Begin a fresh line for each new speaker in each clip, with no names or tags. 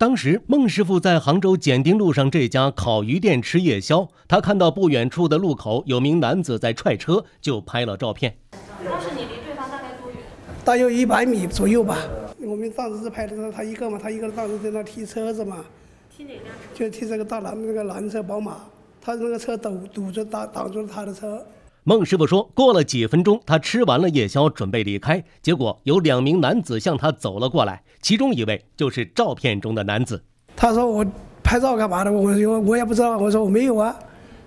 当时孟师傅在杭州简丁路上这家烤鱼店吃夜宵，他看到不远处的路口有名男子在踹车，就拍了照片。
当时你离对方大概多远？
大约一百米左右吧。我们当时是拍的时候，他一个嘛，他一个人当时在那踢车子嘛，
踢哪辆车？
就踢这个大蓝那个蓝色宝马，他那个车堵堵着挡挡住了他的车。
孟师傅说，过了几分钟，他吃完了夜宵，准备离开，结果有两名男子向他走了过来，其中一位就是照片中的男子。
他说：“我拍照干嘛的？”我说：“我也不知道。”我说：“我没有啊，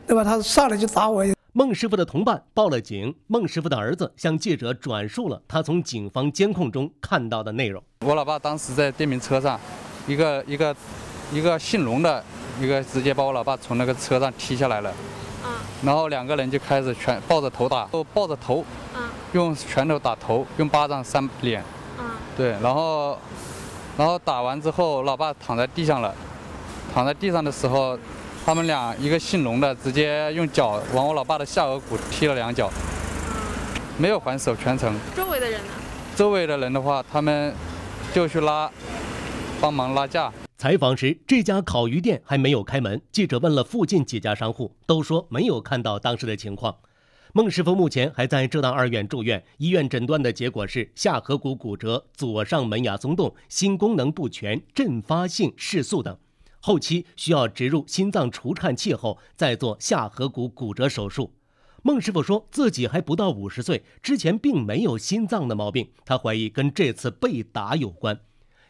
对吧？”他上来就打我。
孟师傅的同伴报了警，孟师傅的儿子向记者转述了他从警方监控中看到的内容。
我老爸当时在电瓶车上，一个一个一个姓龙的，一个直接把我老爸从那个车上踢下来了。然后两个人就开始拳抱着头打，都抱着头，用拳头打头，用巴掌扇脸，对，然后，然后打完之后，老爸躺在地上了，躺在地上的时候，他们俩一个姓龙的直接用脚往我老爸的下颌骨踢了两脚，没有还手全程。
周围的人呢？
周围的人的话，他们就去拉，帮忙拉架。
采访时，这家烤鱼店还没有开门。记者问了附近几家商户，都说没有看到当时的情况。孟师傅目前还在浙大二院住院，医院诊断的结果是下颌骨骨折、左上门牙松动、心功能不全、阵发性室速等，后期需要植入心脏除颤器后再做下颌骨骨折手术。孟师傅说自己还不到五十岁，之前并没有心脏的毛病，他怀疑跟这次被打有关。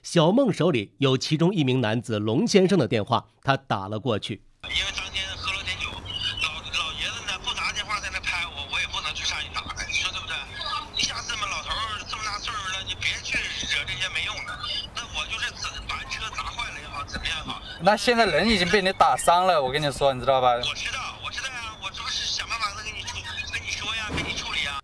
小孟手里有其中一名男子龙先生的电话，他打了过去。
因为当天喝了点酒，老老爷子呢不拿电话在那拍我，我也不能去上去打他，你说对不对？你下次嘛，老头这么大岁数了，你别去惹这些没用的。那我就是把车砸坏了也好，怎么样好？
那现在人已经被你打伤了，我跟你说，你知道吧？
我知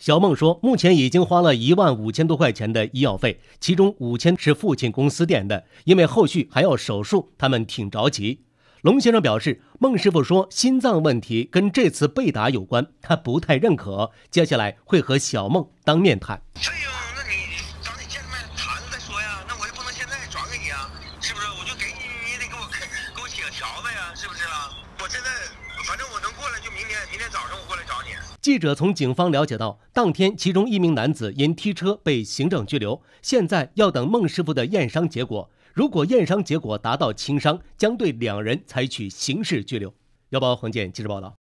小孟说，目前已经花了一万五千多块钱的医药费，其中五千是父亲公司垫的，因为后续还要手术，他们挺着急。龙先生表示，孟师傅说心脏问题跟这次被打有关，他不太认可，接下来会和小孟当面谈。
费用，那你找你见面谈再说呀，那我也不能现在转给你啊，是不是？我就给你，你也得给我，给我写个条子呀，是不是啊？我现在反正我能过来就明天，明天早上我过来找你。
记者从警方了解到，当天其中一名男子因踢车被行政拘留，现在要等孟师傅的验伤结果。如果验伤结果达到轻伤，将对两人采取刑事拘留。幺八黄建记者报道。